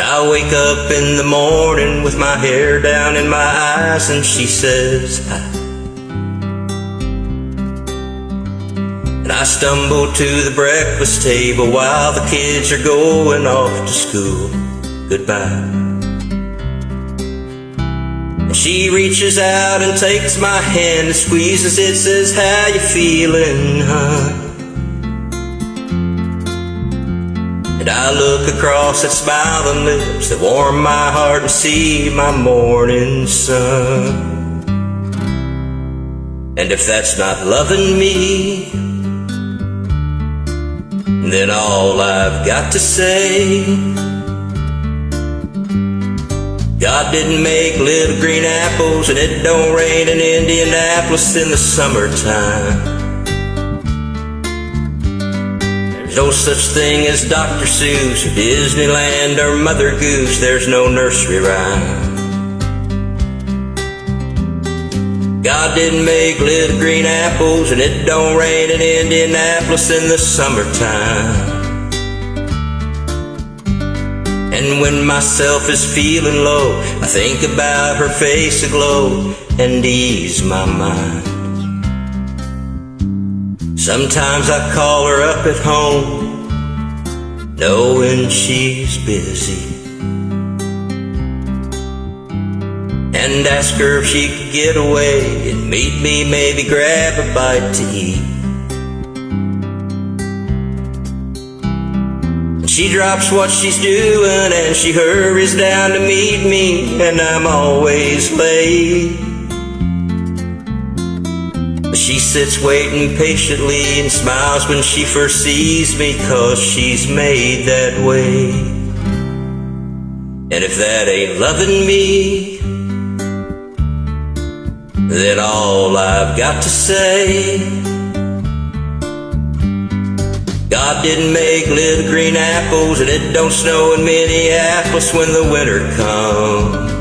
I wake up in the morning with my hair down in my eyes and she says hi. And I stumble to the breakfast table while the kids are going off to school. Goodbye. And she reaches out and takes my hand and squeezes it, says, How you feeling, huh? And I look across at smiling lips that warm my heart and see my morning sun. And if that's not loving me, then all I've got to say. God didn't make little green apples and it don't rain in Indianapolis in the summertime. No such thing as Dr. Seuss or Disneyland or Mother Goose. There's no nursery rhyme. God didn't make little green apples and it don't rain in Indianapolis in the summertime. And when myself is feeling low, I think about her face aglow and ease my mind. Sometimes I call her up at home, knowing she's busy. And ask her if she could get away and meet me, maybe grab a bite to eat. She drops what she's doing and she hurries down to meet me, and I'm always late. She sits waiting patiently and smiles when she first sees me cause she's made that way. And if that ain't loving me, then all I've got to say. God didn't make little green apples and it don't snow in Minneapolis when the winter comes.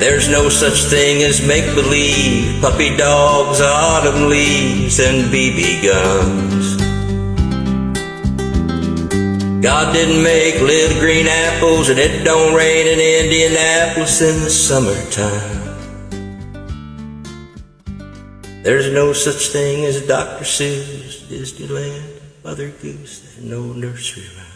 There's no such thing as make believe, puppy dogs, autumn leaves, and BB guns. God didn't make little green apples, and it don't rain in Indianapolis in the summertime. There's no such thing as Dr. Seuss, Disneyland, Mother Goose, and no nursery rhyme.